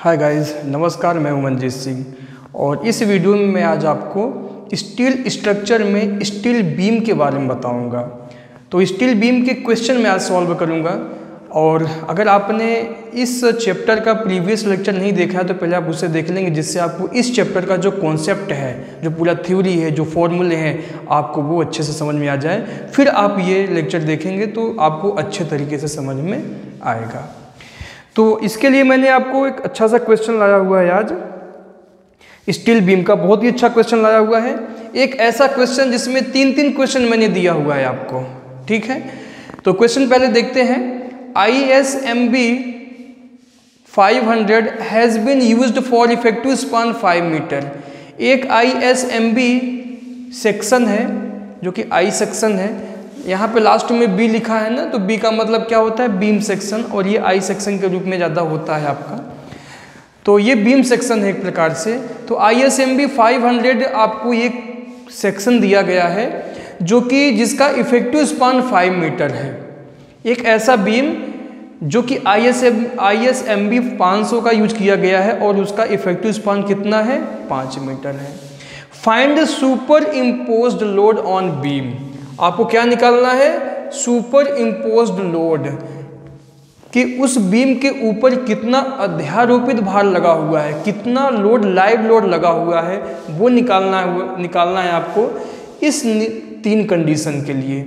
Hi guys नमस्कार, मैं हूँ मनजीत सिंह। और इस वीडियो में मैं आज आपको स्टील स्ट्रक्चर में स्टील बीम के बारे में बताऊँगा। तो स्टील बीम के क्वेश्चन मैं आज सॉल्व करूँगा। और अगर आपने इस चैप्टर का प्रीवियस लेक्चर नहीं देखा है तो पहले आप उसे देख लेंगे, जिससे आपको इस चैप्टर का जो कॉन्सेप्ट है, जो पूरा थ्योरी है, जो फॉर्मूले हैं, आपको वो अच्छे से समझ में आ जाए। फिर आप ये लेक्चर देखेंगे तो आपको अच्छे तरीके से समझ में आएगा। तो इसके लिए मैंने आपको एक अच्छा सा क्वेश्चन लाया हुआ है आज। स्टील बीम का बहुत ही अच्छा क्वेश्चन लाया हुआ है। एक ऐसा क्वेश्चन जिसमें तीन तीन क्वेश्चन मैंने दिया हुआ है आपको, ठीक है? तो क्वेश्चन पहले देखते हैं। I S M B five hundred has been use for effective span five metre एक I S M B section है, जो कि आई सेक्शन है। यहाँ पे लास्ट में बी लिखा है ना तो बी का मतलब क्या होता है? बीम सेक्शन और ये आई सेक्शन के रूप में ज़्यादा होता है आपका। तो ये बीम सेक्शन है एक प्रकार से। तो I S M B five hundred आपको ये सेक्शन दिया गया है, जो कि जिसका इफ़ेक्टिव स्पान फाइव मीटर है। एक ऐसा बीम जो कि I S M I S M B पाँच सौ का यूज़ किया गया है, और उसका इफ़ेक्टिव स्पान कितना है? पाँच मीटर है। Find super impose load on beam आपको क्या निकालना है? Super impose load. कि उस बीम के ऊपर कितना अध्यारोपित भार लगा हुआ है, कितना लोड, लाइव लोड लगा हुआ है, वो निकालना है निकालना है आपको इस तीन कंडीशन के लिए।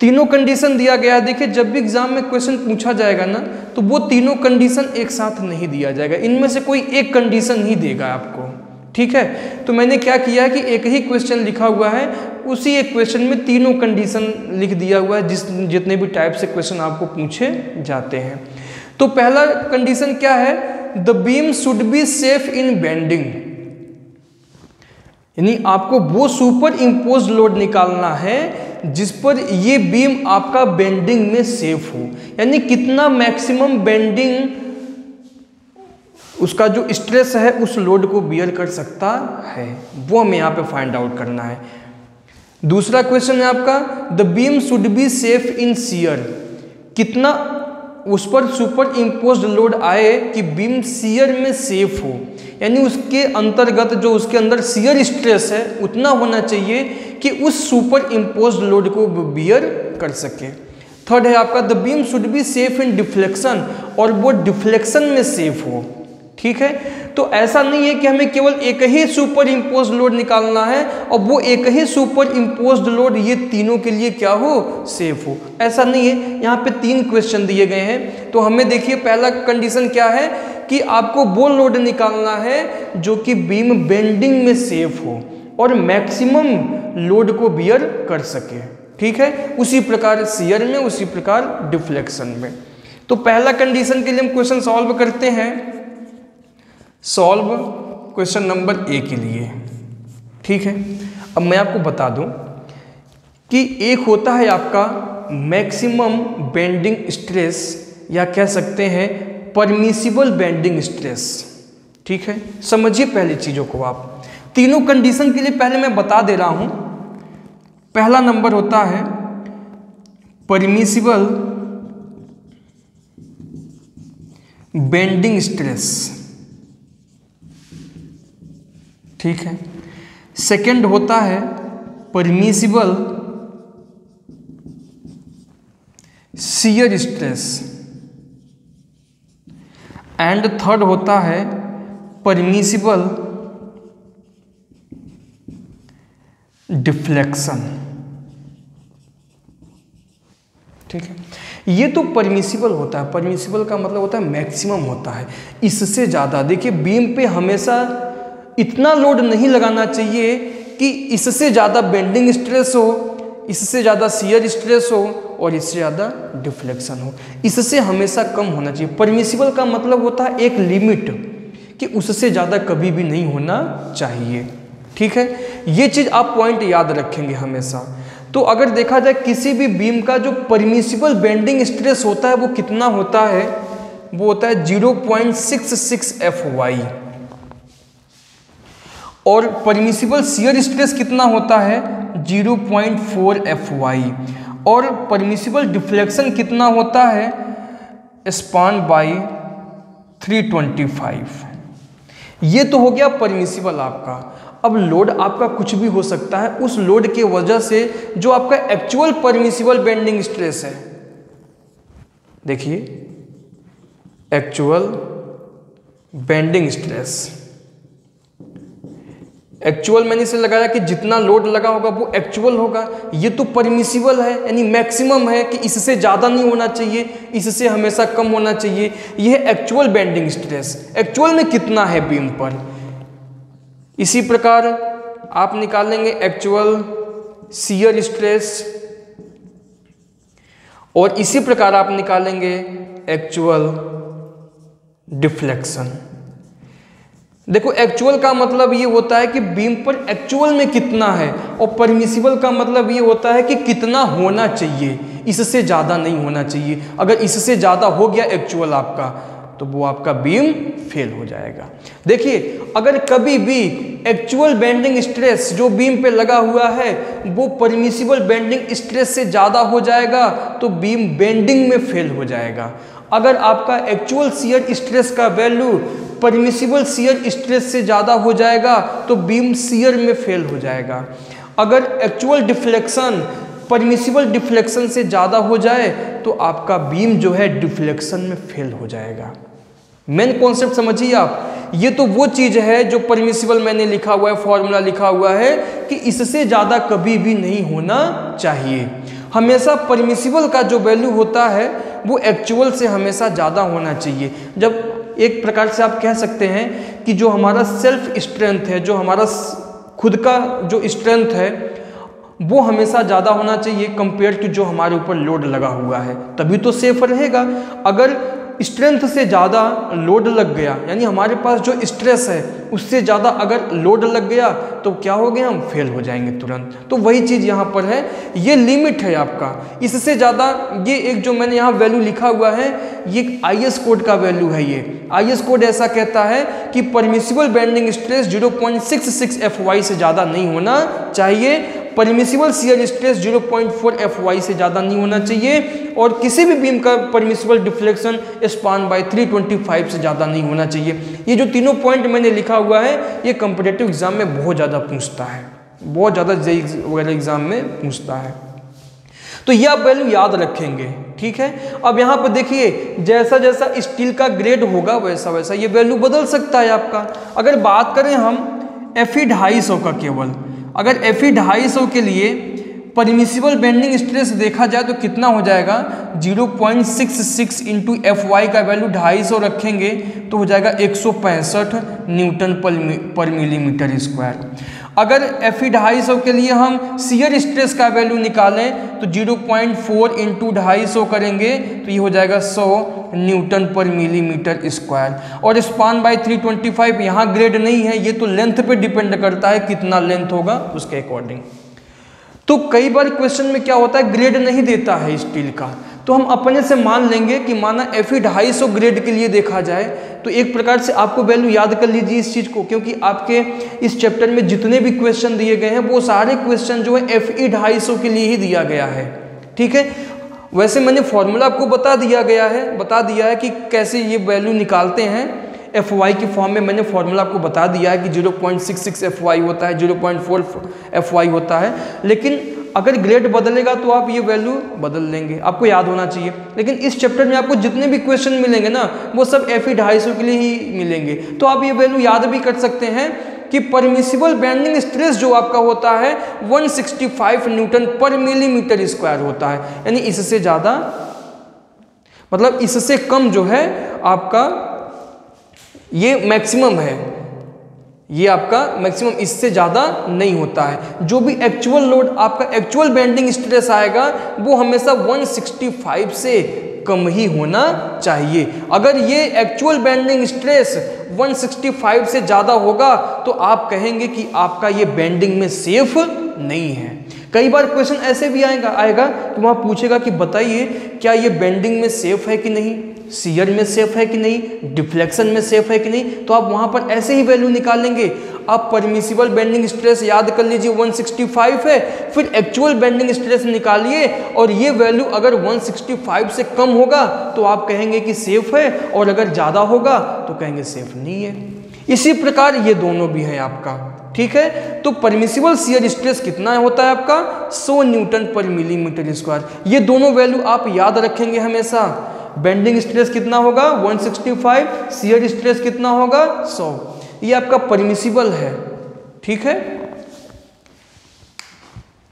तीनों कंडीशन दिया गया है। देखिए, जब भी एग्ज़ाम में क्वेश्चन पूछा जाएगा ना तो वो तीनों कंडीशन एक साथ नहीं दिया जाएगा। इनमें से कोई एक कंडीशन ही देगा आपको। ठीक है? तो मैंने क्या किया है कि एक ही क्वेश्चन लिखा हुआ है, उसी एक क्वेश्चन में तीनों कंडीशन लिख दिया हुआ है, जिस, जितने भी टाइप से क्वेश्चन आपको पूछे जाते हैं। तो पहला कंडीशन क्या है? The beam should be safe in bending यानी आपको वो सुपर इम्पोज लोड निकालना है, जिस पर ये बीम आपका बेंडिंग में सेफ़ हो। यानी कितना मैक्सिमम बेंडिंग उसका जो स्ट्रेस है, उस लोड को बियर कर सकता है। वो हमें यहाँ पे फाइंड आउट करना है। दूसरा क्वेश्चन है आपका the beam should be safe in shear कितना उस पर सुपर इम्पोज लोड आए कि बीम सियर में सेफ़ हो। यानी उसके अंतर्गत जो उसके अंदर सीयर स्ट्रेस है, उतना होना चाहिए कि उस सुपर इम्पोज लोड को बियर कर सके। थर्ड है आपका the beam should be safe in deflection और वो डिफ्लेक्शन में सेफ़ हो। ठीक है? तो ऐसा नहीं है कि हमें केवल एक ही सुपर इम्पोज लोड निकालना है और वो एक ही सुपर इम्पोज लोड ये तीनों के लिए क्या हो? सेफ़ हो। ऐसा नहीं है। यहाँ पे तीन क्वेश्चन दिए गए हैं। तो हमें देखिए, पहला कंडीशन क्या है कि आपको वो लोड निकालना है जो कि बीम बेंडिंग में सेफ़ हो और मैक्सिमम लोड को बियर कर सके। ठीक है? उसी प्रकार सियर में, उसी प्रकार डिफ्लेक्शन में। तो पहला कंडीशन के लिए हम क्वेश्चन सॉल्व करते हैं। सॉल्व क्वेश्चन नंबर ए के लिए। ठीक है? अब मैं आपको बता दूँ कि एक होता है आपका मैक्सिमम बेंडिंग स्ट्रेस, या कह सकते हैं परमिसिबल बेंडिंग स्ट्रेस। ठीक है? समझिए पहली चीज़ों को आप। तीनों कंडीशन के लिए पहले मैं बता दे रहा हूँ। पहला नंबर होता है परमिसिबल बेंडिंग स्ट्रेस। ठीक है? सेकंड होता है permissible shear stress and third होता है परमिसिबल डिफ्लेक्शन ठीक है? ये तो परमिसिबल होता है। परमिसिबल का मतलब होता है मैक्सिमम होता है। इससे ज़्यादा। देखिए बीम पे हमेशा इतना लोड नहीं लगाना चाहिए कि इससे ज़्यादा बेंडिंग स्ट्रेस हो, इससे ज़्यादा सीयर स्ट्रेस हो और इससे ज़्यादा डिफ्लेक्शन हो। इससे हमेशा कम होना चाहिए। परमिसिबल का मतलब होता है एक लिमिट कि उससे ज़्यादा कभी भी नहीं होना चाहिए। ठीक है? ये चीज़ आप पॉइंट याद रखेंगे हमेशा। तो अगर देखा जाए किसी भी बीम का जो परमिसिबल बेंडिंग स्ट्रेस होता है, वो कितना होता है? वो होता है zero point six six F Y और परमिसिबल सियर स्ट्रेस कितना होता है? 0.4 एफ़ वाई और परमिसिबल डिफ्लेक्शन कितना होता है? स्पान बाई 325 ये तो हो गया परमिसिबल आपका। अब लोड आपका कुछ भी हो सकता है। उस लोड के वजह से जो आपका एक्चुअल परमिसिबल बेंडिंग स्ट्रेस है। देखिए एक्चुअल बेंडिंग स्ट्रेस एक्चुअल मैंने इसे लगाया कि जितना लोड लगा होगा वो एक्चुअल होगा। ये तो परमिसिबल है, यानी मैक्सिमम है कि इससे ज़्यादा नहीं होना चाहिए, इससे हमेशा कम होना चाहिए। यह एक्चुअल बेंडिंग स्ट्रेस एक्चुअल में कितना है बीम पर? इसी प्रकार आप निकालेंगे एक्चुअल सीयर स्ट्रेस और इसी प्रकार आप निकालेंगे एक्चुअल डिफ्लेक्शन देखो एक्चुअल का मतलब ये होता है कि बीम पर एक्चुअल में कितना है और परमिसिबल का मतलब ये होता है कि कितना होना चाहिए। इससे ज़्यादा नहीं होना चाहिए। अगर इससे ज़्यादा हो गया एक्चुअल आपका तो वो आपका बीम फेल हो जाएगा। देखिए, अगर कभी भी एक्चुअल बेंडिंग स्ट्रेस जो बीम पे लगा हुआ है, वो परमिसिबल बेंडिंग स्ट्रेस से ज़्यादा हो जाएगा तो बीम बेंडिंग में फेल हो जाएगा। अगर आपका एक्चुअल सीयर स्ट्रेस का वैल्यू परमिसिबल सीयर स्ट्रेस से ज़्यादा हो जाएगा तो बीम सीयर में फेल हो जाएगा। अगर एक्चुअल डिफ्लेक्शन परमिसिबल डिफ्लेक्शन से ज़्यादा हो जाए तो आपका बीम जो है डिफ्लेक्शन में फेल हो जाएगा। मेन कॉन्सेप्ट समझिए आप। ये तो वो चीज़ है जो परमिसिबल मैंने लिखा हुआ है फॉर्मूला लिखा हुआ है, कि इससे ज़्यादा कभी भी नहीं होना चाहिए। हमेशा परमिसिबल का जो वैल्यू होता है, वो एक्चुअल से हमेशा ज़्यादा होना चाहिए। जब एक प्रकार से आप कह सकते हैं कि जो हमारा सेल्फ स्ट्रेंथ है, जो हमारा खुद का जो स्ट्रेंथ है, वो हमेशा ज़्यादा होना चाहिए कंपेयर टू जो हमारे ऊपर लोड लगा हुआ है। तभी तो सेफ़ रहेगा। अगर स्ट्रेंथ से ज़्यादा लोड लग गया, यानी हमारे पास जो स्ट्रेस है, उससे ज़्यादा अगर लोड लग गया तो क्या हो गया, हम फेल हो जाएँगे तुरंत। तो वही चीज़ यहाँ पर है, ये लिमिट है आपका। इससे ज़्यादा ये एक जो मैंने यहाँ वैल्यू लिखा हुआ है, ये आईएस कोड का वैल्यू है ये। आईएस कोड ऐसा कहता है कि परमिसिबल बैंडिंग स्ट्रेस 0.66 एफवाई से ज़्यादा नहीं होना चाहिए परमिसिबल सीयर स्ट्रेस 0.4 एफवाई से ज़्यादा नहीं होना चाहिए और किसी भी बीम का परमिसिबल डिफ्लेक्शन स्पान बाय 325 से ज़्यादा नहीं होना चाहिए। ये जो तीनों पॉइंट मैंने लिखा हुआ है, ये कंपिटेटिव एग्ज़ाम में बहुत ज़्यादा पूछता है। बहुत ज़्यादा वगैरह एग्ज़ाम में पूछता है। तो ये आप वैल्यू याद रखेंगे, ठीक है? अब यहाँ पर देखिए, जैसा जैसा स्टील का ग्रेड होगा, वैसा वैसा ये वैल्यू बदल सकता है आपका। अगर बात करें हम एफ़ ई ढाई सौ का केवल अगर एफ़ ई ढाई सौ के लिए परमिसिबल बेंडिंग स्ट्रेस देखा जाए तो कितना हो जाएगा? 0.66 point six six into F Y का वैल्यू ढाई सौ रखेंगे तो हो जाएगा एक सौ पैंसठ न्यूटन पर मिलीमीटर स्क्वायर अगर एफ़ ई ढाई सौ के लिए हम सीयर स्ट्रेस का वैल्यू निकालें तो 0.4 पॉइंट फोर इंटू ढाई सौ करेंगे तो ये हो जाएगा 100 न्यूटन पर मिलीमीटर स्क्वायर और स्पान बाय 325 ट्वेंटी फाइव यहाँ ग्रेड नहीं है, ये तो लेंथ पे डिपेंड करता है कितना लेंथ होगा उसके अकॉर्डिंग तो कई बार क्वेश्चन में क्या होता है ग्रेड नहीं देता है स्टील का. तो हम अपने से मान लेंगे कि माना एफ़ ई ढाई सौ ग्रेड के लिए देखा जाए तो एक प्रकार से आपको वैल्यू याद कर लीजिए इस चीज़ को, क्योंकि आपके इस चैप्टर में जितने भी क्वेश्चन दिए गए हैं, वो सारे क्वेश्चन जो है एफ़ ई ढाई सौ के लिए ही दिया गया है। ठीक है? वैसे मैंने फॉर्मूला आपको बता दिया गया है। बता दिया है कि कैसे ये वैल्यू निकालते हैं। एफ़ वाई के फॉर्म में मैंने फॉर्मूला आपको बता दिया है कि zero point six six F Y होता है 0.4 पॉइंट फोर एफ़ वाई होता है। लेकिन अगर ग्रेड बदलेगा तो आप ये वैल्यू बदल लेंगे। आपको याद होना चाहिए। लेकिन इस चैप्टर में आपको जितने भी क्वेश्चन मिलेंगे ना, वो सब एफ़ ई ढाई सौ के लिए ही मिलेंगे। तो आप ये वैल्यू याद भी कर सकते हैं। कि परमिसिबल बैंडिंग स्ट्रेस जो आपका होता है 165 न्यूटन पर मिलीमीटर स्क्वायर होता है। यानी इससे ज़्यादा मतलब इससे कम जो है, आपका ये मैक्सिमम है। ये आपका मैक्सिमम इससे ज़्यादा नहीं होता है। जो भी एक्चुअल लोड आपका एक्चुअल बेंडिंग स्ट्रेस आएगा, वो हमेशा 165 से कम ही होना चाहिए। अगर ये एक्चुअल बेंडिंग स्ट्रेस 165 से ज़्यादा होगा तो आप कहेंगे कि आपका ये बेंडिंग में सेफ़ नहीं है। कई बार क्वेश्चन ऐसे भी आएगा आएगा कि वहाँ पूछेगा कि बताइए, क्या ये बेंडिंग में सेफ़ है कि नहीं? सीयर में सेफ़ है कि नहीं, डिफ्लेक्शन में सेफ़ है कि नहीं तो आप वहाँ पर ऐसे ही वैल्यू निकालेंगे आप परमिसिबल बेंडिंग स्ट्रेस याद कर लीजिए 165 है, फिर एक्चुअल बेंडिंग स्ट्रेस निकालिए और ये वैल्यू अगर 165 से कम होगा तो आप कहेंगे कि सेफ़ है और अगर ज़्यादा होगा तो कहेंगे सेफ़ नहीं है। इसी प्रकार ये दोनों भी हैं आपका, ठीक है? तो परमिसिबल शियर स्ट्रेस कितना होता है आपका? 100 न्यूटन पर मिलीमीटर स्क्वायर ये दोनों वैल्यू आप याद रखेंगे हमेशा। बेंडिंग स्ट्रेस कितना होगा? 165 शियर स्ट्रेस कितना होगा? 100 ये आपका परमिसिबल है। ठीक है?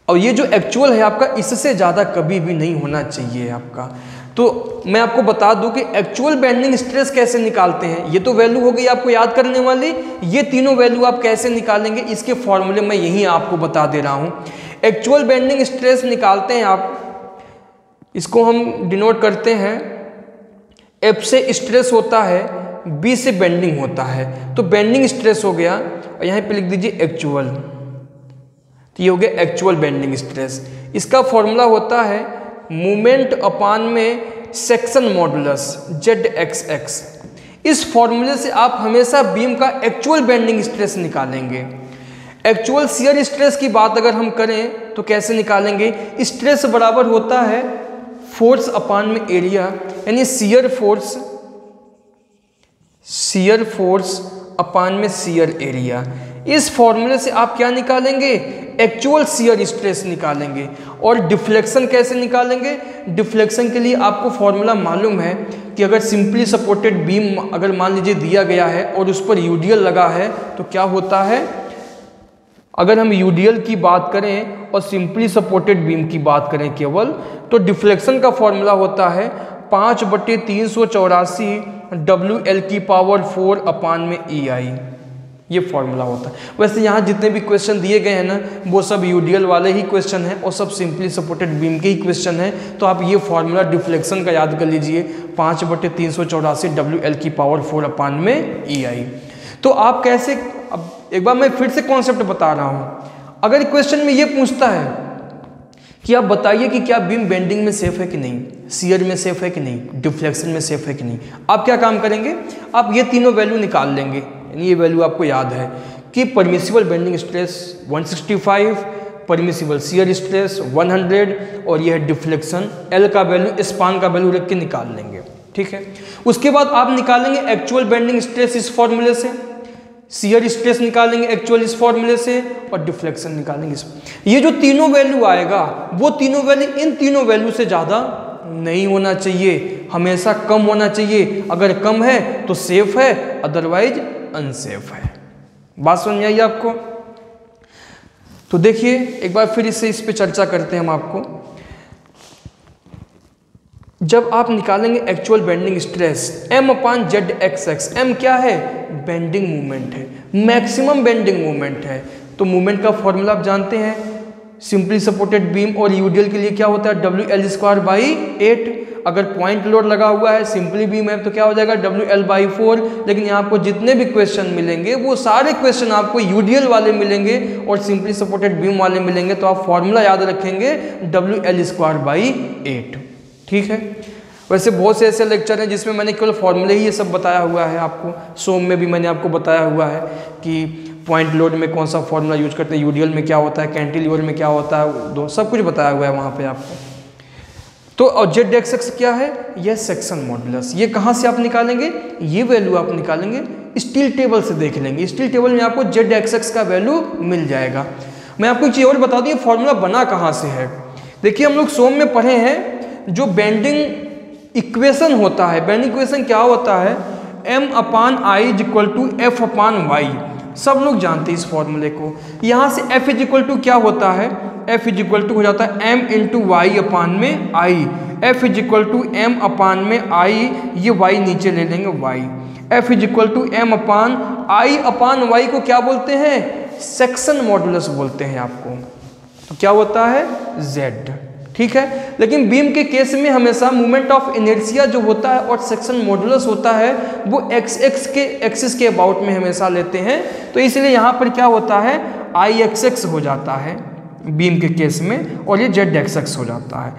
और ये जो एक्चुअल है आपका, इससे ज़्यादा कभी भी नहीं होना चाहिए आपका। तो मैं आपको बता दूँ कि एक्चुअल बेंडिंग स्ट्रेस कैसे निकालते हैं? ये तो वैल्यू हो गई आपको याद करने वाली। ये तीनों वैल्यू आप कैसे निकालेंगे? इसके फॉर्मूले मैं यही आपको बता दे रहा हूँ। एक्चुअल बेंडिंग स्ट्रेस निकालते हैं आप। इसको हम डिनोट करते हैं। एफ़ से स्ट्रेस होता है बी से बेंडिंग होता है। तो बेंडिंग स्ट्रेस हो गया, और यहाँ पे लिख दीजिए एक्चुअल तो ये हो गया एक्चुअल बेंडिंग स्ट्रेस इसका फॉर्मूला होता है मूवमेंट अपान में section modulus Z X X इस फॉर्मूले से आप हमेशा बीम का एक्चुअल बेंडिंग स्ट्रेस निकालेंगे। एक्चुअल सियर स्ट्रेस की बात अगर हम करें तो कैसे निकालेंगे? स्ट्रेस बराबर होता है फोर्स अपान में एरिया यानी shear force shear force upon में सीयर एरिया इस फॉर्मूले से आप क्या निकालेंगे? एक्चुअल सीयर स्ट्रेस निकालेंगे। और डिफ्लेक्शन कैसे निकालेंगे? डिफ्लेक्शन के लिए आपको फॉर्मूला मालूम है कि अगर सिंपली सपोर्टेड बीम अगर मान लीजिए दिया गया है और उस पर यूडियल लगा है तो क्या होता है? अगर हम यूडीएल की बात करें और सिंपली सपोर्टेड बीम की बात करें केवल तो डिफ्लेक्शन का फॉर्मूला होता है पाँच बटे तीन सौ चौरासी डब्ल्यू एल की पावर फोर अपान में ई आई ये फॉर्मूला होता है। वैसे यहाँ जितने भी क्वेश्चन दिए गए हैं ना, वो सब यूडीएल वाले ही क्वेश्चन हैं और सब सिंपली सपोर्टेड बीम के ही क्वेश्चन हैं। तो आप ये फॉर्मूला डिफ्लेक्शन का याद कर लीजिए, पाँच बटे तीन सौ चौरासी डब्ल्यू एल की पावर फोर अपान में ई आई तो आप कैसे एक बार मैं फिर से कॉन्सेप्ट बता रहा हूँ। अगर क्वेश्चन में ये पूछता है कि आप बताइए कि क्या बीम बेंडिंग में सेफ़ है कि नहीं सीयर में सेफ़ है कि नहीं डिफ्लेक्शन में सेफ़ है कि नहीं, आप क्या काम करेंगे? आप ये तीनों वैल्यू निकाल लेंगे। ये वैल्यू आपको याद है कि permissible bending stress 165 permissible shear stress 100 और ये है डिफ्लेक्शन एल का वैल्यू स्पान का वैल्यू रख के निकाल लेंगे। ठीक है? उसके बाद आप निकालेंगे एक्चुअल बेंडिंग स्ट्रेस इस फॉर्मूले से। सीयर स्ट्रेस निकालेंगे एक्चुअल इस फॉर्मूले से और डिफ्लेक्शन निकालेंगे इस ये जो तीनों वैल्यू आएगा, वो तीनों वैल्यू इन तीनों वैल्यू से ज़्यादा नहीं होना चाहिए। हमेशा कम होना चाहिए। अगर कम है तो सेफ़ है अदरवाइज़ अनसेफ है। बात समझ आई आपको? तो देखिए, एक बार फिर इससे इस पर चर्चा करते हैं हम आपको। जब आप निकालेंगे actual bending stress m upon Z X X M क्या है? बेंडिंग मूवमेंट है मैक्सिमम बेंडिंग मूवमेंट है। तो मूवमेंट का फॉर्मूला आप जानते हैं सिंपली सपोर्टेड बीम और यूडियल के लिए क्या होता है? W L square by eight अगर पॉइंट लोड लगा हुआ है सिंपली बीम है तो क्या हो जाएगा? डब्ल्यू एल बाई फोर लेकिन यहाँ आपको जितने भी क्वेश्चन मिलेंगे, वो सारे क्वेश्चन आपको यूडियल वाले मिलेंगे और सिंपली सपोर्टेड बीम वाले मिलेंगे। तो आप फॉर्मूला याद रखेंगे W L square by eight ठीक है? वैसे बहुत से ऐसे लेक्चर हैं जिसमें मैंने केवल फॉर्मूले ही ये सब बताया हुआ है आपको। सोम में भी मैंने आपको बताया हुआ है कि पॉइंट लोड में कौन सा फॉर्मूला यूज़ करते हैं यूडियल में क्या होता है कैंटिलीवर में क्या होता है, दो सब कुछ बताया हुआ है वहाँ पे आपको। तो और जेड एक्स क्या है? यह सेक्शन मॉडुलस ये कहाँ से आप निकालेंगे? ये वैल्यू आप निकालेंगे स्टील टेबल से देख लेंगे। स्टील टेबल में आपको जेड एक्स का वैल्यू मिल जाएगा। मैं आपको एक चीज़ और बता दूँ, ये फॉर्मूला बना कहाँ से है? देखिए, हम लोग सोम में पढ़े हैं जो बेंडिंग इक्वेशन होता है। बैन इक्वेशन क्या होता है? M upon I is equal to F upon Y सब लोग जानते हैं इस फॉर्मूले को। यहाँ से एफ़ इज़ इक्वल टू क्या होता है? एफ़ इज़ इक्वल टू हो जाता है एम इंटू वाई अपान में I F is equal to M upon में आई ये वाई नीचे ले लेंगे Y F is equal to M upon I upon Y को क्या बोलते हैं? सेक्शन मॉडुलस बोलते हैं आपको। तो क्या होता है? जेड ठीक है? लेकिन बीम के केस में हमेशा मूवमेंट ऑफ़ इनर्सिया जो होता है और सेक्शन मॉडुलस होता है, वो एक्स एक्स के एक्सिस के अबाउट में हमेशा लेते हैं। तो इसलिए यहाँ पर क्या होता है? आई एक्स एक्स हो जाता है बीम के केस में और ये जेड एक्स एक्स हो जाता है।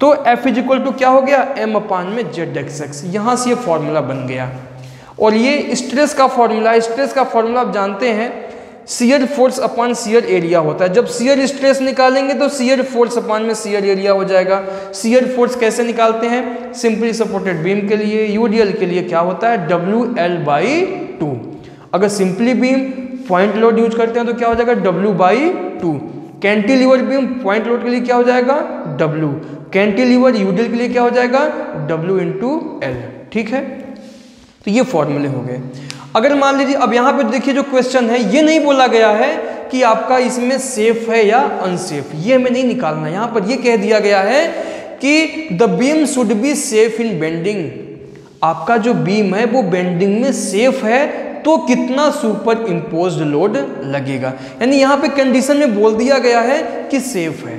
तो एफ़ इज़ इक्वल टू क्या हो गया? एम अपान में जेड एक्स एक्स यहाँ से ये फॉर्मूला बन गया। और ये स्ट्रेस का फॉर्मूला स्ट्रेस का फॉर्मूला आप जानते हैं shear force upon shear area होता है। जब सीयर स्ट्रेस निकालेंगे तो सीयर फोर्स अपॉन में सीयर एरिया हो जाएगा। सीयर फोर्स कैसे निकालते हैं? सिंपली सपोर्टेड बीम के लिए यूडीएल के लिए क्या होता है? डब्ल्यू एल बाई टू अगर simply beam point load use करते हैं तो क्या हो जाएगा? W by two cantilever beam point load के लिए क्या हो जाएगा? डब्ल्यू कैंटिलीवर यूडीएल के लिए क्या हो जाएगा? डब्ल्यू इंटू एल ठीक है? तो ये फॉर्मूले हो गए। अगर मान लीजिए, अब यहाँ पे देखिए जो क्वेश्चन है, ये नहीं बोला गया है कि आपका इसमें सेफ़ है या अनसेफ ये हमें नहीं निकालना। यहाँ पर ये कह दिया गया है कि the beam should be safe in bending आपका जो बीम है, वो बेंडिंग में सेफ़ है तो कितना सुपर इम्पोज लोड लगेगा। यानी यहाँ पे कंडीशन में बोल दिया गया है कि सेफ़ है।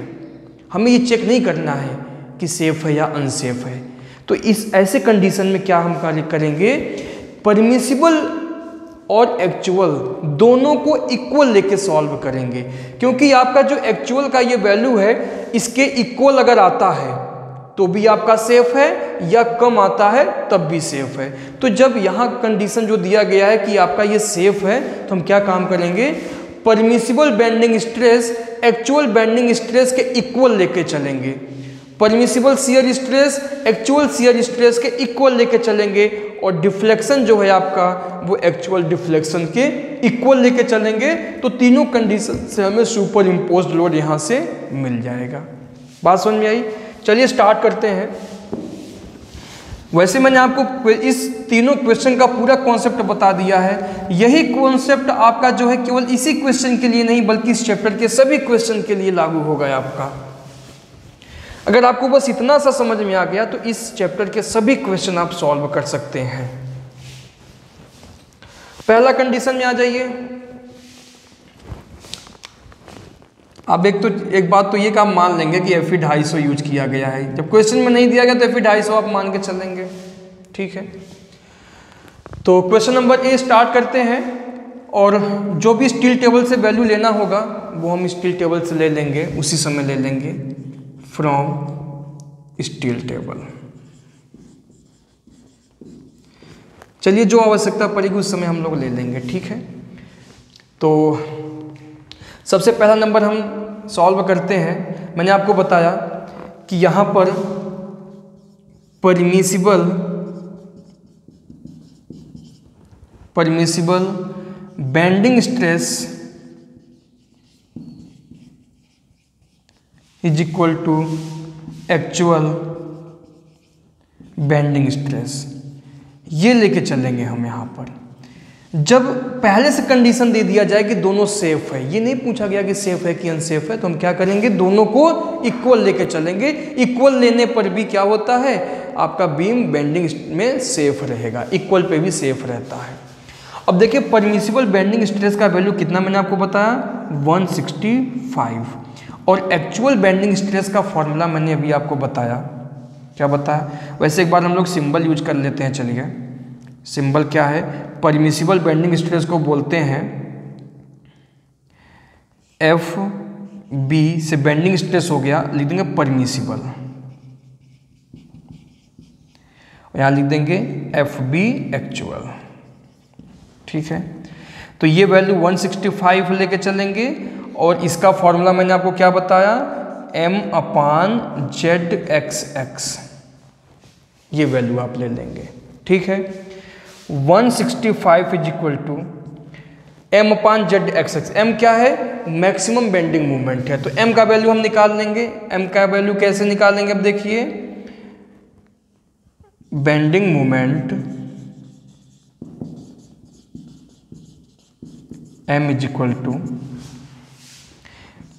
हमें ये चेक नहीं करना है कि सेफ़ है या अनसेफ है। तो इस ऐसे कंडीशन में क्या हम कार्य करेंगे? परमिसिबल और एक्चुअल दोनों को इक्वल लेके सॉल्व करेंगे। क्योंकि आपका जो एक्चुअल का ये वैल्यू है, इसके इक्वल अगर आता है तो भी आपका सेफ़ है, या कम आता है, तब भी सेफ़ है। तो जब यहाँ कंडीशन जो दिया गया है कि आपका ये सेफ़ है तो हम क्या काम करेंगे? Permissible bending stress actual bending stress के इक्वल लेके चलेंगे। Permissible shear stress actual shear stress के इक्वल लेके चलेंगे और डिफ्लेक्शन जो है आपका, वो एक्चुअल डिफ्लेक्शन के इक्वल लेके चलेंगे तो तीनों कंडीशन से हमें सुपर इम्पोज लोड यहाँ से मिल जाएगा। बात समझ में आई? चलिए स्टार्ट करते हैं। वैसे मैंने आपको इस तीनों क्वेश्चन का पूरा कॉन्सेप्ट बता दिया है। यही कॉन्सेप्ट आपका जो है केवल इसी क्वेश्चन के लिए नहीं, बल्कि इस चैप्टर के सभी क्वेश्चन के लिए लागू होगा आपका। अगर आपको बस इतना सा समझ में आ गया तो इस चैप्टर के सभी क्वेश्चन आप सॉल्व कर सकते हैं। पहला कंडीशन में आ जाइए। अब एक तो एक बात तो ये काम मान लेंगे कि एफ़ ढाई सौ यूज़ किया गया है। जब क्वेश्चन में नहीं दिया गया तो एफ़ ढाई सौ आप मान के चलेंगे। ठीक है? तो क्वेश्चन नंबर ए स्टार्ट करते हैं, और जो भी स्टील टेबल से वैल्यू लेना होगा, वो हम स्टील टेबल से ले लेंगे, उसी समय ले लेंगे। फ्रॉम स्टील टेबल चलिए जो आवश्यकता पड़ेगी उस समय हम लोग ले लेंगे, ठीक है? तो सबसे पहला नंबर हम सॉल्व करते हैं। मैंने आपको बताया कि यहाँ पर permissible permissible bending stress is equal to actual bending stress ये लेके चलेंगे हम यहाँ पर। जब पहले से कंडीशन दे दिया जाए कि दोनों सेफ़ है, ये नहीं पूछा गया कि सेफ़ है कि अनसेफ है तो हम क्या करेंगे? दोनों को इक्वल लेके चलेंगे। इक्वल लेने पर भी क्या होता है? आपका बीम बेंडिंग में सेफ़ रहेगा। इक्वल पे भी सेफ़ रहता है। अब देखिए परमिसिबल बेंडिंग स्ट्रेस का वैल्यू कितना मैंने आपको बताया? 165 और एक्चुअल बेंडिंग स्ट्रेस का फॉर्मूला मैंने अभी आपको बताया। क्या बताया? वैसे एक बार हम लोग सिंबल यूज़ कर लेते हैं, चलिए। सिंबल क्या है? परमिसिबल बेंडिंग स्ट्रेस को बोलते हैं। एफ़ बी से बेंडिंग स्ट्रेस हो गया, लिख देंगे परमिसिबल यहाँ लिख देंगे एफ़ बी एक्चुअल ठीक है? तो ये वैल्यू 165 लेके चलेंगे और इसका फॉर्मूला मैंने आपको क्या बताया? M upon Z X X ये वैल्यू आप ले लेंगे। ठीक है? 165 sixty five is equal to M upon Z X X M क्या है? मैक्सिमम बेंडिंग मूवमेंट है। तो एम का वैल्यू हम निकाल लेंगे। एम का वैल्यू कैसे निकालेंगे? अब देखिए। Bending movement M is equal to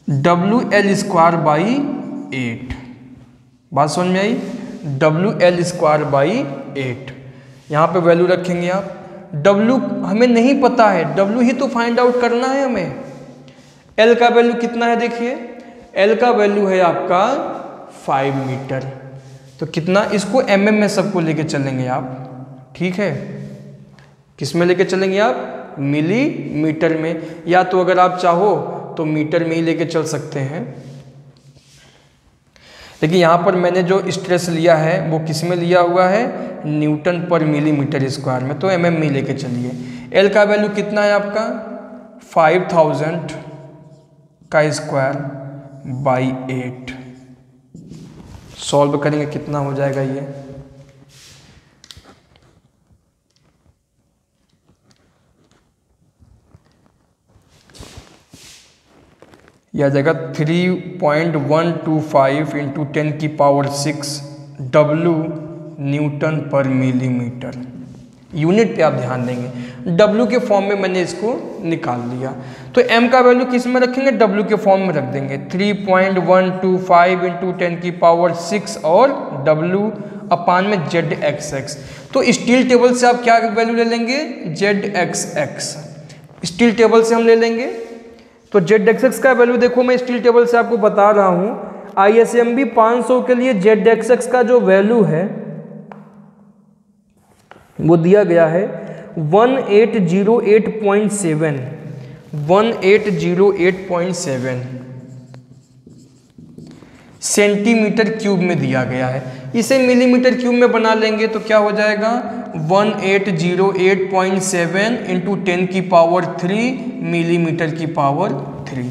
W L square by eight बात समझ में आई? W L square by eight यहाँ पे वैल्यू रखेंगे आप। डब्ल्यू हमें नहीं पता है। डब्ल्यू ही तो फाइंड आउट करना है हमें। एल का वैल्यू कितना है देखिए। एल का वैल्यू है आपका फाइव मीटर तो कितना? इसको एम mm में सबको लेके चलेंगे आप। ठीक है? किसमें लेके चलेंगे आप? मिलीमीटर में। या तो अगर आप चाहो तो मीटर में ही लेके चल सकते हैं। लेकिन यहाँ पर मैंने जो स्ट्रेस लिया है, वो किसमें लिया हुआ है? न्यूटन पर मिलीमीटर स्क्वायर में तो एम एम में लेके चलिए। एल का वैल्यू कितना है आपका? फाइव थाउज़ेंड का स्क्वायर बाई एट सॉल्व करेंगे, कितना हो जाएगा ये? यह जाएगा three point one two five into ten की पावर सिक्स डब्लू न्यूटन पर मिलीमीटर यूनिट पे आप ध्यान देंगे। डब्लू के फॉर्म में मैंने इसको निकाल लिया। तो एम का वैल्यू किसमें रखेंगे? डब्लू के फॉर्म में रख देंगे। Three point one two five into ten की पावर सिक्स और डब्लू अपान में जेड एक्स एक्स तो स्टील टेबल से आप क्या वैल्यू ले लेंगे? Z X X steel table से हम ले लेंगे तो जेड एक्स एक्स का वैल्यू देखो, मैं स्टील टेबल से आपको बता रहा हूँ। आई एस एम बी पाँच सौ के लिए जेड एक्स एक्स का जो वैल्यू है, वो दिया गया है one eight zero eight point seven one eight zero eight point seven centimetre cube में दिया गया है। इसे मिलीमीटर क्यूब में बना लेंगे तो क्या हो जाएगा? One eight zero eight point seven into ten की पावर थ्री मिलीमीटर की पावर थ्री।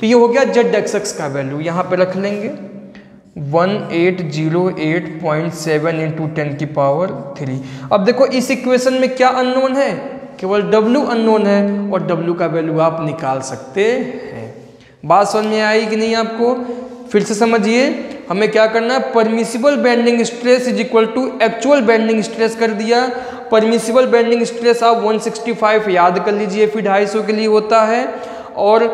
तो ये हो गया जेड एक्स एक्स का वैल्यू। यहाँ पे रख लेंगे। One eight zero eight point seven into ten की पावर थ्री। अब देखो, इस इक्वेशन में क्या अननोन है? केवल डब्ल्यू अननोन है और डब्ल्यू का वैल्यू आप निकाल सकते हैं। बात समझ में आई कि नहीं आपको? फिर से समझिए, हमें क्या करना है? Permissible bending stress is equal to actual bending stress कर दिया। परमिसिबल बेंडिंग स्ट्रेस आप 165 याद कर लीजिए, फिर ढाई के लिए होता है। और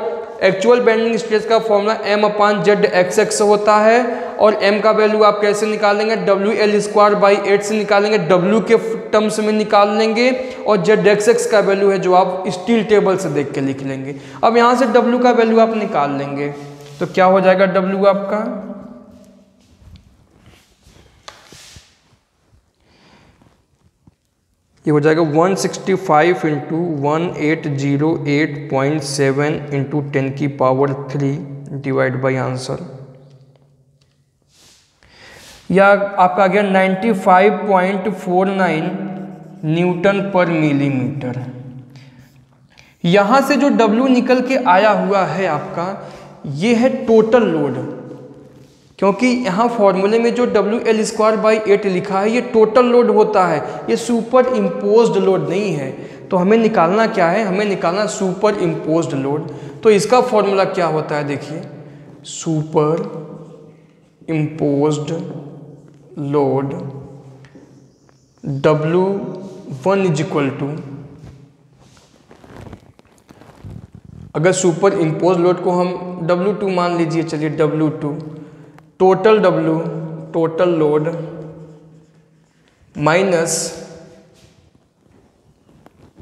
एक्चुअल बेंडिंग स्ट्रेस का formula M upon Z X X होता है। और एम का वैल्यू आप कैसे निकालेंगे? W L square by eight से निकालेंगे। डब्ल्यू के टर्म्स में निकाल लेंगे। और जेड एक्स एक्स का वैल्यू है जो आप स्टील टेबल से देख के लिख लेंगे। अब यहाँ से डब्ल्यू का वैल्यू आप निकाल लेंगे। तो क्या हो जाएगा डब्ल्यू आपका? ये हो जाएगा 165 sixty five into one eight zero eight point seven into ten की power three divide by answer या आपका आ गया 95.49 न्यूटन पर मिलीमीटर। यहाँ से जो W निकल के आया हुआ है आपका ये है टोटल लोड क्योंकि यहाँ फॉर्मूले में जो W L square by eight लिखा है, ये टोटल लोड होता है. ये सुपर इम्पोज लोड नहीं है. तो हमें निकालना क्या है? हमें निकालना सुपर इम्पोज लोड तो इसका फॉर्मूला क्या होता है देखिए. Superimpose load W one is equal to अगर सुपर इम्पोज लोड को हम डब्ल्यू टू मान लीजिए, चलिए W two total W total load minus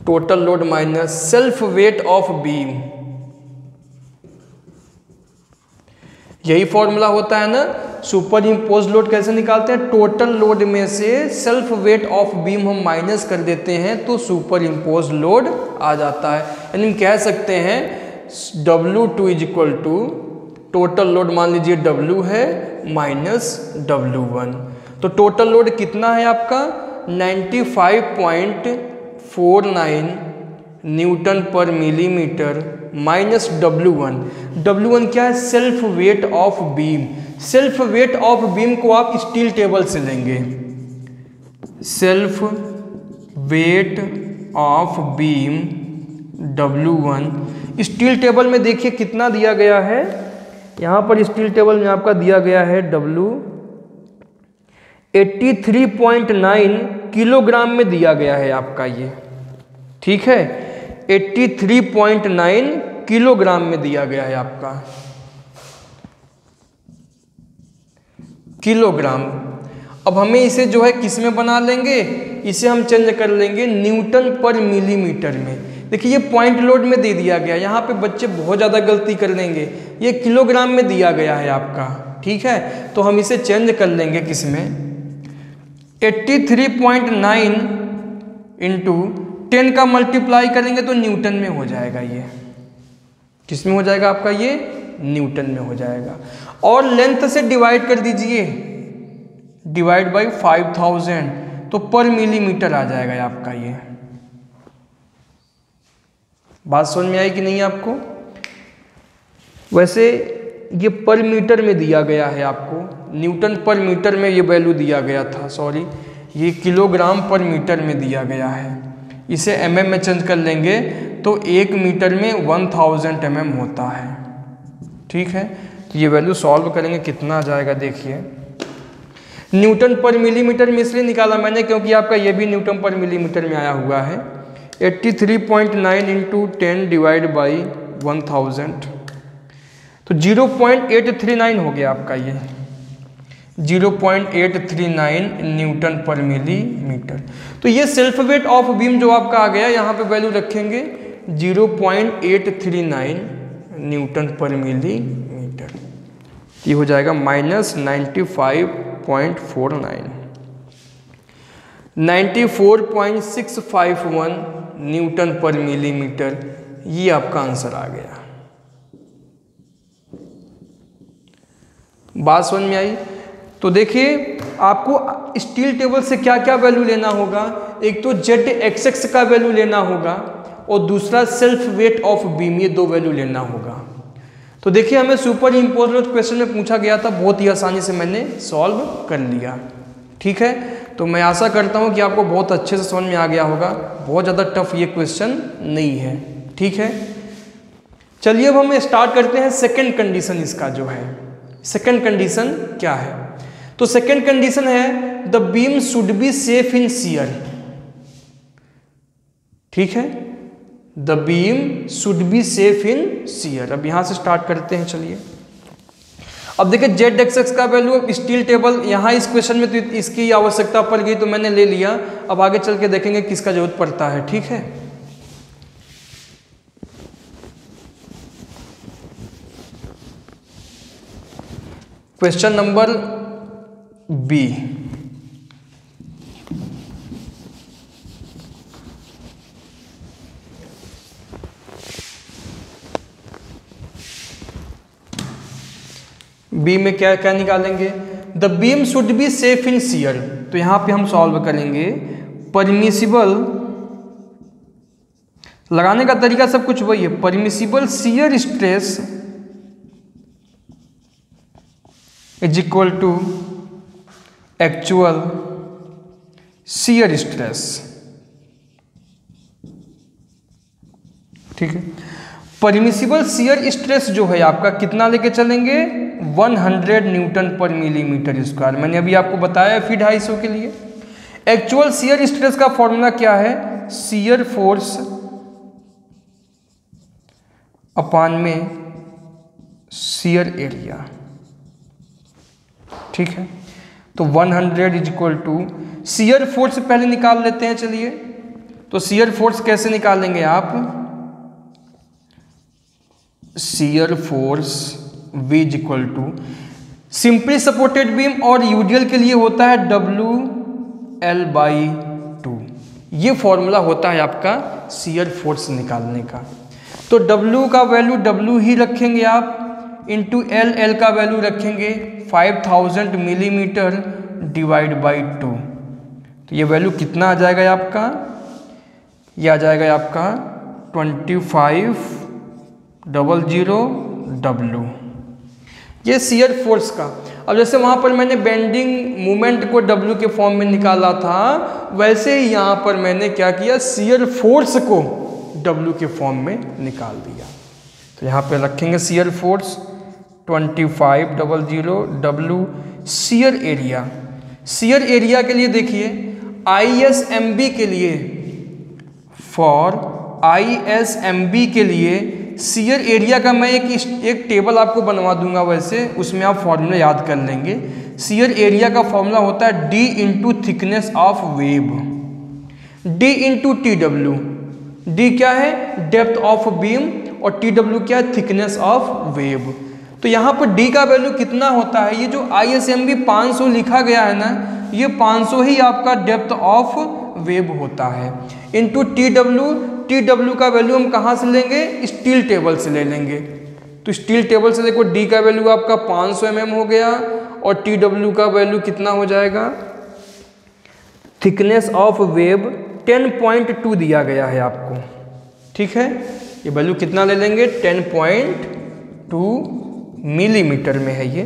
total load minus self weight of beam यही फॉर्मूला होता है ना? सुपर इम्पोज लोड कैसे निकालते हैं? टोटल लोड में से सेल्फ वेट ऑफ़ बीम हम माइनस कर देते हैं तो सुपर इम्पोज लोड आ जाता है। यानी कह सकते हैं W2 two is equal to total load मान लीजिए W है माइनस डब्लू वन तो टोटल लोड कितना है आपका? 95.49 न्यूटन पर millimetre minus W one W one क्या है? Self weight of beam self weight of beam को आप स्टील टेबल से लेंगे. Self weight of beam W one steel table में देखिए कितना दिया गया है। यहाँ पर स्टील टेबल में आपका दिया गया है डब्लू 83.9 किलोग्राम में दिया गया है आपका ये। ठीक है? 83.9 किलोग्राम में दिया गया है आपका। किलोग्राम। अब हमें इसे जो है किसमें बना लेंगे? इसे हम चेंज कर लेंगे न्यूटन पर मिलीमीटर में। देखिए, ये पॉइंट लोड में दे दिया गया। यहाँ पे बच्चे बहुत ज़्यादा गलती कर लेंगे। ये किलोग्राम में दिया गया है आपका, ठीक है? तो हम इसे चेंज कर लेंगे किसमें 83.9 इंटू टेन का मल्टीप्लाई करेंगे तो न्यूटन में हो जाएगा ये। किसमें हो जाएगा आपका ये? न्यूटन में हो जाएगा। और लेंथ से डिवाइड कर दीजिए। डिवाइड बाई 5000 तो पर मिलीमीटर आ जाएगा आपका ये। बात समझ में आई कि नहीं आपको? वैसे ये पर मीटर में दिया गया है आपको। न्यूटन पर मीटर में ये वैल्यू दिया गया था, सॉरी। ये किलोग्राम पर मीटर में दिया गया है। इसे एम mm में चेंज कर लेंगे तो एक मीटर में वन थाउज़ेंड एम होता है। ठीक है? तो ये वैल्यू सॉल्व करेंगे, कितना आ जाएगा देखिए। न्यूटन पर मिलीमीटर में इसलिए निकाला मैंने क्योंकि आपका ये भी न्यूटन पर मिलीमीटर में आया हुआ है। 83.9 three point nine into ten divide by one thousand तो 0.839 हो गया आपका ये। 0.839 न्यूटन पर मिलीमीटर। तो ये सेल्फ वेट ऑफ़ बीम जो आपका आ गया, यहाँ पे वैल्यू रखेंगे 0.839 न्यूटन पर मिलीमीटर। ये हो जाएगा minus ninety five point four nine ninety four point six five one newton पर मिलीमीटर, ये आपका आंसर आ गया। बात समझ में आई? तो देखिए, आपको स्टील टेबल से क्या क्या वैल्यू लेना होगा? एक तो जेड एक्स एक्स का वैल्यू लेना होगा, और दूसरा सेल्फ वेट ऑफ़ बीम ये दो वैल्यू लेना होगा। तो देखिए, हमें सुपर इम्पोर्टेंट क्वेश्चन में पूछा गया था, बहुत ही आसानी से मैंने सॉल्व कर लिया। ठीक है? तो मैं आशा करता हूँ कि आपको बहुत अच्छे से समझ में आ गया होगा। बहुत ज़्यादा टफ ये क्वेश्चन नहीं है। ठीक है? चलिए अब हम स्टार्ट करते हैं सेकेंड कंडीशन इसका जो है। सेकेंड कंडीशन क्या है? तो सेकेंड कंडीशन है the beam should be safe in shear ठीक है? The beam should be safe in shear अब यहाँ से स्टार्ट करते हैं, चलिए। अब देखिए जेड एक्स का वैल्यू स्टील टेबल यहाँ इस क्वेश्चन में तो इसकी आवश्यकता पड़ गई तो मैंने ले लिया। अब आगे चल के देखेंगे किसका ज़रूरत पड़ता है, ठीक है? क्वेश्चन नंबर बी बी में क्या क्या निकालेंगे? The beam should be safe in shear तो यहाँ पे हम सॉल्व करेंगे परमिसिबल लगाने का तरीका सब कुछ वही है। Permissible shear stress is equal to actual shear stress ठीक है? परमिसिबल सियर स्ट्रेस जो है, आपका कितना लेके चलेंगे? 100 न्यूटन पर मिलीमीटर स्क्वायर। मैंने अभी आपको बताया फिर ढाई सौ के लिए। एक्चुअल सियर स्ट्रेस का फॉर्मूला क्या है? सीयर फोर्स अपान में सियर एरिया। ठीक है? तो 100 hundred is equal to shear force पहले निकाल लेते हैं, चलिए। तो सियर फोर्स कैसे निकालेंगे आप? Shear force V is equal to simply supported beam और यूडियल के लिए होता है डब्ल्यू एल बाई टू ये फॉर्मूला होता है आपका सियर फोर्स निकालने का। तो W का वैल्यू W ही रखेंगे आप इंटू एल एल का वैल्यू रखेंगे 5000 मिलीमीटर डिवाइड बाई टू तो ये वैल्यू कितना आ जाएगा आपका? ये आ जाएगा आपका twenty five double zero W ये सीयर फोर्स का। अब जैसे वहाँ पर मैंने बेंडिंग मोमेंट को डब्लू के फॉर्म में निकाला था, वैसे ही यहाँ पर मैंने क्या किया सीयर फोर्स को डब्लू के फॉर्म में निकाल दिया। तो यहाँ पे रखेंगे shear force twenty five double zero W shear area shear area के लिए देखिए आई एस एम बी के लिए for I S M B के लिए सीयर एरिया का मैं एक एक टेबल आपको बनवा दूँगा वैसे, उसमें आप फॉर्मूला याद कर लेंगे। सीयर एरिया का फॉर्मूला होता है D into thickness of web D into T W D क्या है? डेप्थ ऑफ़ बीम और टी डब्ल्यू क्या है? थिकनेस ऑफ़ वेब तो यहाँ पर डी का वैल्यू कितना होता है? ये जो आई एस एम बी पाँच सौ लिखा गया है ना, ये 500 ही आपका डेप्थ ऑफ़ वेब होता है। Into T W T W का वैल्यू हम कहाँ से लेंगे? स्टील टेबल से ले लेंगे। तो स्टील टेबल से देखो डी का वैल्यू आपका 500 सौ mm हो गया और टी डब्ल्यू का वैल्यू कितना हो जाएगा? थिकनेस ऑफ़ वेब 10.2 दिया गया है आपको। ठीक है? ये वैल्यू कितना ले लेंगे? टेन पॉइंट टू मिलीमीटर में है ये।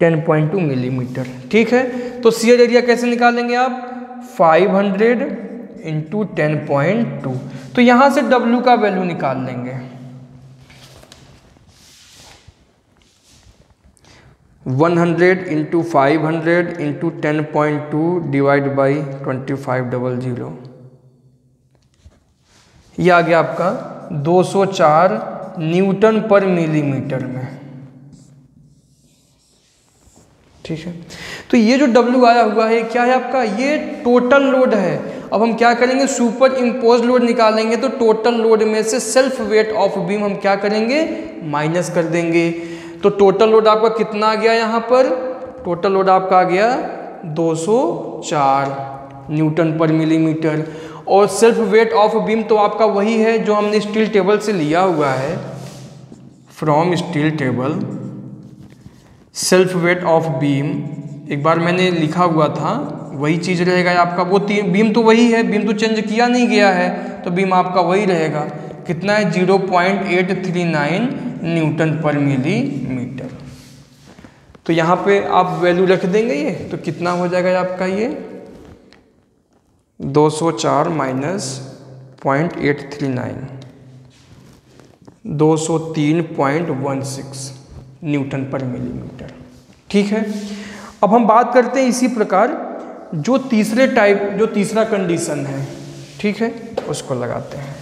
टेन पॉइंट टू मिलीमीटर ठीक है? तो सीयर एरिया कैसे निकालेंगे आप? Five hundred into ten point two तो यहाँ से डब्ल्यू का वैल्यू निकाल लेंगे। One hundred into five hundred into ten point two divide by twenty five double zero आ गया आपका 204 न्यूटन पर मिलीमीटर में। ठीक है? तो ये जो W आया हुआ है क्या है आपका? ये टोटल लोड है। अब हम क्या करेंगे? सुपर इम्पोज लोड निकालेंगे तो टोटल लोड में से सेल्फ वेट ऑफ़ बीम हम क्या करेंगे? माइनस कर देंगे। तो टोटल लोड आपका कितना आ गया यहाँ पर? टोटल लोड आपका आ गया 204 न्यूटन पर मिलीमीटर। और सेल्फ वेट ऑफ़ बीम तो आपका वही है जो हमने स्टील टेबल से लिया हुआ है। From steel table. Self weight of beam, एक बार मैंने लिखा हुआ था वही चीज़ रहेगा आपका। वो बीम तो वही है, बीम तो चेंज किया नहीं गया है तो बीम आपका वही रहेगा। कितना है? Zero point eight three nine newton पर मिलीमीटर। तो यहाँ पे आप वैल्यू रख देंगे ये तो कितना हो जाएगा आपका ये? 204 minus point eight three nine. दो सौ तीन पॉइंट वन सिक्स न्यूटन पर मिलीमीटर। ठीक है? अब हम बात करते हैं इसी प्रकार जो तीसरे टाइप जो तीसरा कंडीशन है, ठीक है? उसको लगाते हैं।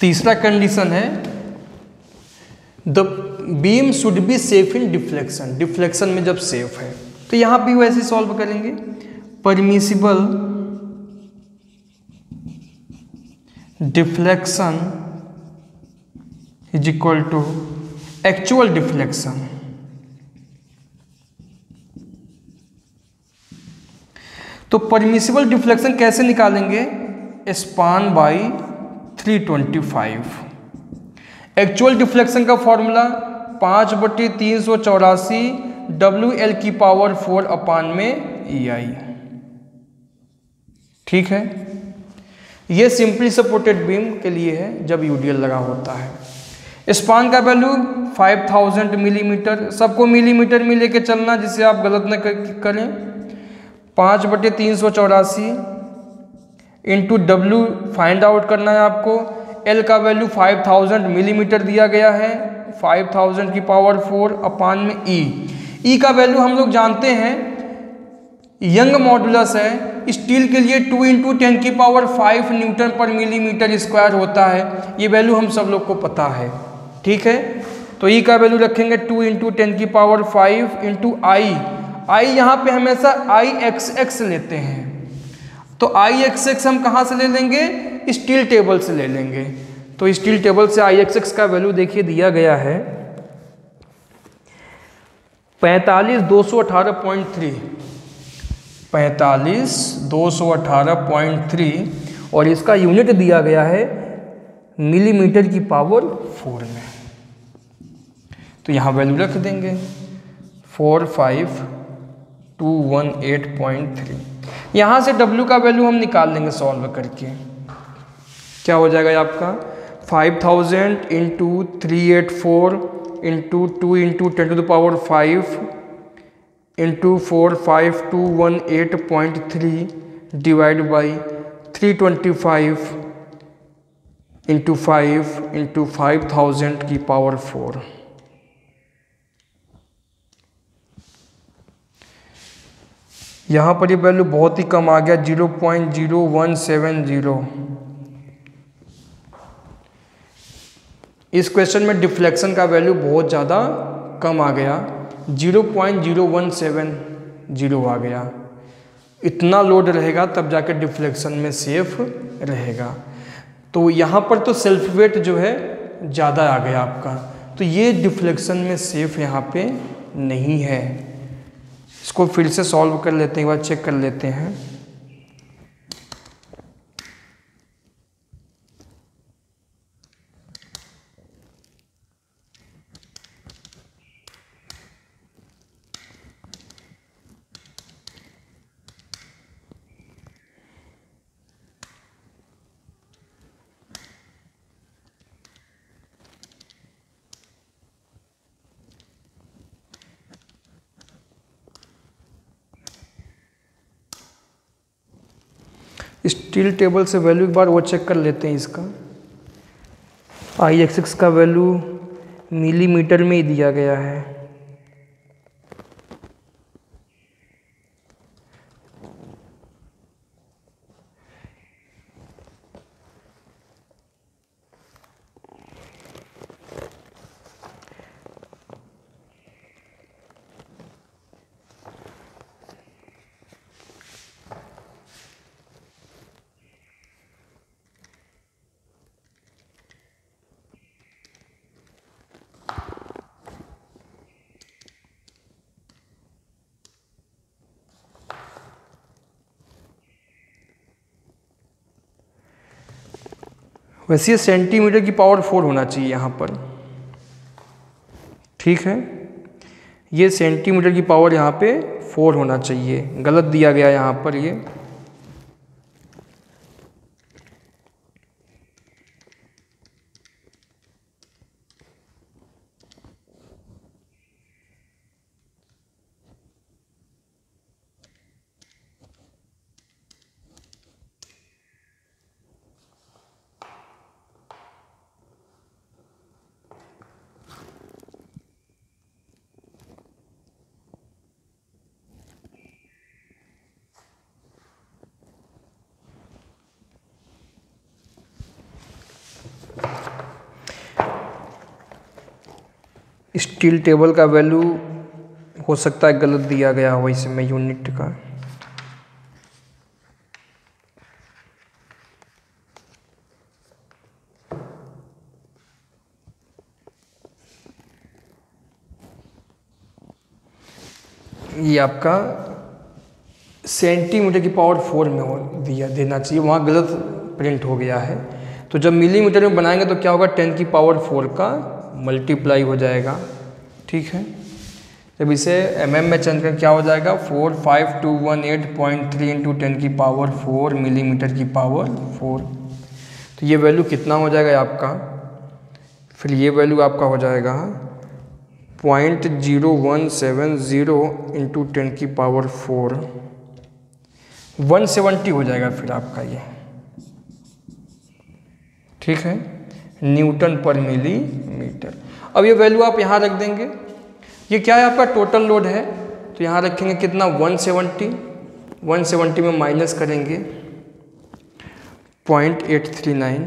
तीसरा कंडीशन है the beam should be safe in deflection deflection में जब सेफ़ है तो यहाँ भी वैसे सॉल्व करेंगे। Permissible deflection is equal to actual deflection तो परमिसिबल डिफ्लेक्शन कैसे निकालेंगे? स्पान बाई 325 एक्चुअल डिफ्लेक्शन का फॉर्मूला पाँच बट्टी तीन सौ चौरासी डब्ल्यू एल की पावर फोर अपान में ई आई ठीक है? ये सिंपली सपोर्टेड बीम के लिए है जब यूडीएल लगा होता है। स्पान का वैल्यू 5000 मिलीमीटर सबको मिलीमीटर में लेके चलना, जिसे आप गलत न करें। पाँच बटे तीन सौ चौरासी इंटू डब्ल्यू फाइंड आउट करना है आपको। एल का वैल्यू 5000 मिलीमीटर दिया गया है। 5000 की पावर फोर अपान में ई e. ई e का वैल्यू हम लोग जानते हैं। यंग मॉडुलस है। स्टील के लिए टू इंटू टेन की पावर फाइव न्यूटन पर मिलीमीटर स्क्वायर होता है। ये वैल्यू हम सब लोग को पता है। ठीक है? तो ई e का वैल्यू रखेंगे टू इंटू टेन की power five into I I यहाँ पे हमेशा आई एक्स एक्स लेते हैं। तो आई एक्स एक्स हम कहाँ से ले लेंगे? स्टील टेबल से ले लेंगे। तो स्टील टेबल से आई एक्स एक्स का वैल्यू देखिए दिया गया है। पैंतालीस दो सौ अठारह पॉइंट थ्री पैंतालीस, दो सौ अठारह पॉइंट थ्री और इसका यूनिट दिया गया है मिलीमीटर की पावर फोर में। तो यहाँ वैल्यू रख देंगे। Four five two one eight point three. यहाँ से W का वैल्यू हम निकाल लेंगे सॉल्व करके। क्या हो जाएगा आपका? Five thousand into three eight four into two into ten to the power five into four five two one eight point three divide by three twenty five into five into five thousand की power four यहाँ पर ये value बहुत ही कम आ गया zero point zero one seven zero इस क्वेश्चन में डिफ्लेक्शन का वैल्यू बहुत ज़्यादा कम आ गया। Zero point zero one seven zero आ गया। इतना लोड रहेगा, तब जाकर डिफ्लेक्शन में सेफ़ रहेगा। तो यहाँ पर तो सेल्फ वेट जो है, ज़्यादा आ गया आपका। तो ये डिफ्लेक्शन में सेफ़ यहाँ पे नहीं है। इसको फिर से सॉल्व कर लेते हैं, एक बार चेक कर लेते हैं। स्टील टेबल से वैल्यू एक बार वो चेक कर लेते हैं इसका। आई एक्स का वैल्यू मिलीमीटर में ही दिया गया है। वैसे ये सेंटीमीटर की पावर फोर होना चाहिए यहाँ पर। ठीक है? ये सेंटीमीटर की पावर यहाँ पे फोर होना चाहिए। गलत दिया गया यहाँ पर ये। स्टील टेबल का वैल्यू हो सकता है गलत दिया गया हो इसमें यूनिट का। ये आपका सेंटीमीटर की पावर फोर में हो दिया, देना चाहिए। वहाँ गलत प्रिंट हो गया है। तो जब मिलीमीटर में बनाएँगे तो क्या होगा? टेन की पावर फोर का मल्टीप्लाई हो जाएगा, ठीक है? जब इसे एम एम में चेंज कर, क्या हो जाएगा? Four, five, two, one, eight, point three into ten की पावर फोर मिलीमीटर की पावर फोर। तो ये वैल्यू कितना हो जाएगा आपका? फिर ये वैल्यू आपका हो जाएगा point zero one seven zero into ten की पावर फोर। वन सेवेंटी हो जाएगा फिर आपका ये। ठीक है? न्यूटन पर मिलीमीटर। अब ये वैल्यू आप यहाँ रख देंगे। ये क्या है आपका? टोटल लोड है। तो यहाँ रखेंगे कितना? 170 170 में माइनस करेंगे। पॉइंट एट थ्री नाइन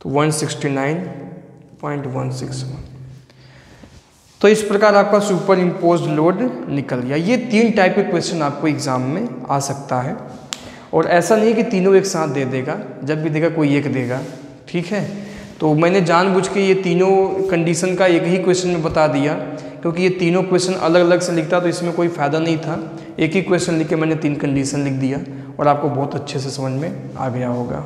तो one sixty nine point one six one तो इस प्रकार आपका सुपर इम्पोज लोड निकल गया। ये तीन टाइप के क्वेश्चन आपको एग्ज़ाम में आ सकता है। और ऐसा नहीं कि तीनों एक साथ दे देगा। जब भी देगा, कोई एक देगा। ठीक है? तो मैंने जानबूझ के ये तीनों कंडीशन का एक ही क्वेश्चन में बता दिया, क्योंकि ये तीनों क्वेश्चन अलग अलग से लिखता तो इसमें कोई फ़ायदा नहीं था। एक ही क्वेश्चन लिख के मैंने तीन कंडीशन लिख दिया, और आपको बहुत अच्छे से समझ में आ गया होगा।